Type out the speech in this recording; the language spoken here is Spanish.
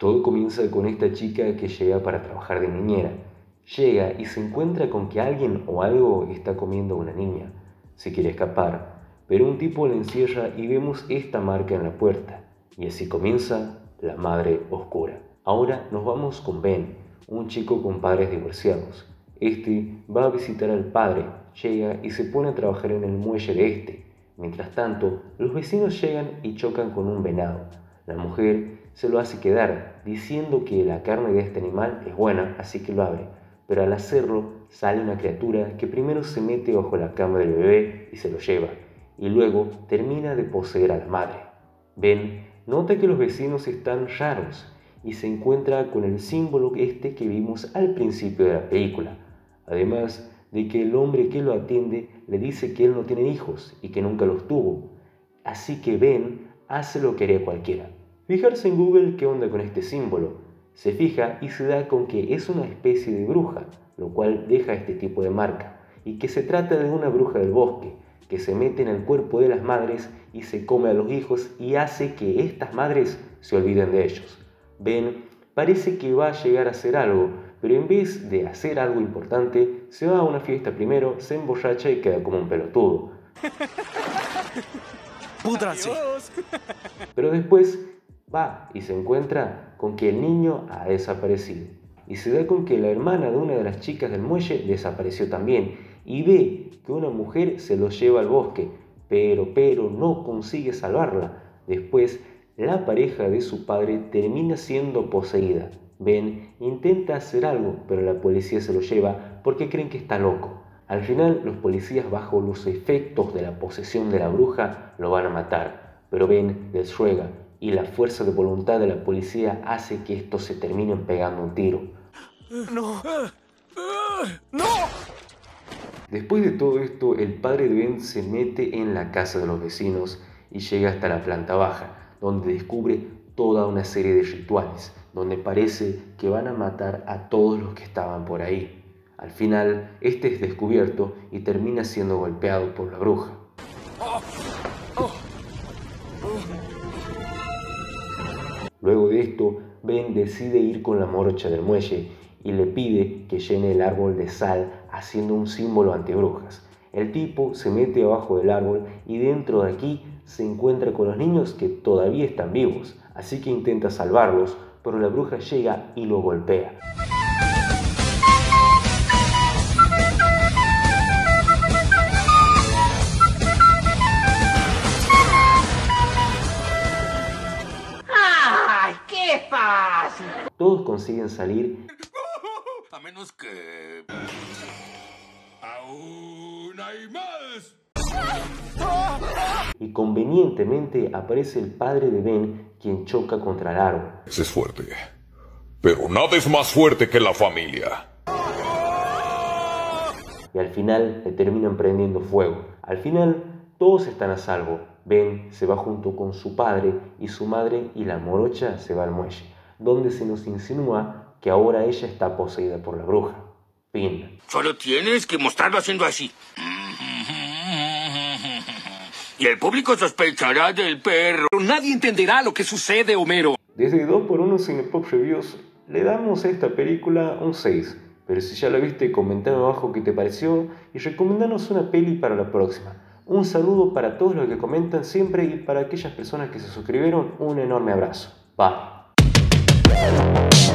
Todo comienza con esta chica que llega para trabajar de niñera. Llega y se encuentra con que alguien o algo está comiendo a una niña. Se quiere escapar, pero un tipo la encierra y vemos esta marca en la puerta. Y así comienza la madre oscura. Ahora nos vamos con Ben, un chico con padres divorciados. Este va a visitar al padre, llega y se pone a trabajar en el muelle de este. Mientras tanto, los vecinos llegan y chocan con un venado. La mujer se lo hace quedar, diciendo que la carne de este animal es buena, así que lo abre. Pero al hacerlo, sale una criatura que primero se mete bajo la cama del bebé y se lo lleva, y luego termina de poseer a la madre. Ben nota que los vecinos están raros y se encuentra con el símbolo este que vimos al principio de la película. Además de que el hombre que lo atiende le dice que él no tiene hijos y que nunca los tuvo. Así que Ben hace lo que haría cualquiera. Fijarse en Google qué onda con este símbolo. Se fija y se da con que es una especie de bruja, lo cual deja este tipo de marca, y que se trata de una bruja del bosque, que se mete en el cuerpo de las madres y se come a los hijos y hace que estas madres se olviden de ellos. Ben parece que va a llegar a hacer algo, pero en vez de hacer algo importante, se va a una fiesta primero, se emborracha y queda como un pelotudo. Pero después va y se encuentra con que el niño ha desaparecido. Y se da con que la hermana de una de las chicas del muelle desapareció también. Y ve que una mujer se lo lleva al bosque, pero, pero no consigue salvarla. Después, la pareja de su padre termina siendo poseída. Ben intenta hacer algo, pero la policía se lo lleva porque creen que está loco. Al final, los policías, bajo los efectos de la posesión de la bruja, lo van a matar. Pero Ben les ruega y la fuerza de voluntad de la policía hace que estos se terminen pegando un tiro. ¡No! ¡No! Después de todo esto, el padre de Ben se mete en la casa de los vecinos y llega hasta la planta baja, donde descubre toda una serie de rituales, donde parece que van a matar a todos los que estaban por ahí. Al final, este es descubierto y termina siendo golpeado por la bruja. Luego de esto, Ben decide ir con la morocha del muelle y le pide que llene el árbol de sal haciendo un símbolo ante brujas. El tipo se mete abajo del árbol y dentro de aquí se encuentra con los niños que todavía están vivos, así que intenta salvarlos, pero la bruja llega y lo golpea. Todos consiguen salir. A menos que... ¡Aún hay más! Y convenientemente aparece el padre de Ben, quien choca contra el árbol. Ese es fuerte. Pero nada es más fuerte que la familia. Y al final le terminan prendiendo fuego. Al final todos están a salvo. Ben se va junto con su padre y su madre y la morocha se va al muelle donde se nos insinúa que ahora ella está poseída por la bruja. Fin. Solo tienes que mostrarlo haciendo así. Y el público sospechará del perro. Nadie entenderá lo que sucede, Homero. Desde 2x1 Cinepop Reviews le damos a esta película un 6. Pero si ya la viste, comenta abajo qué te pareció y recomendanos una peli para la próxima. Un saludo para todos los que comentan siempre y para aquellas personas que se suscribieron, un enorme abrazo. Bye. Música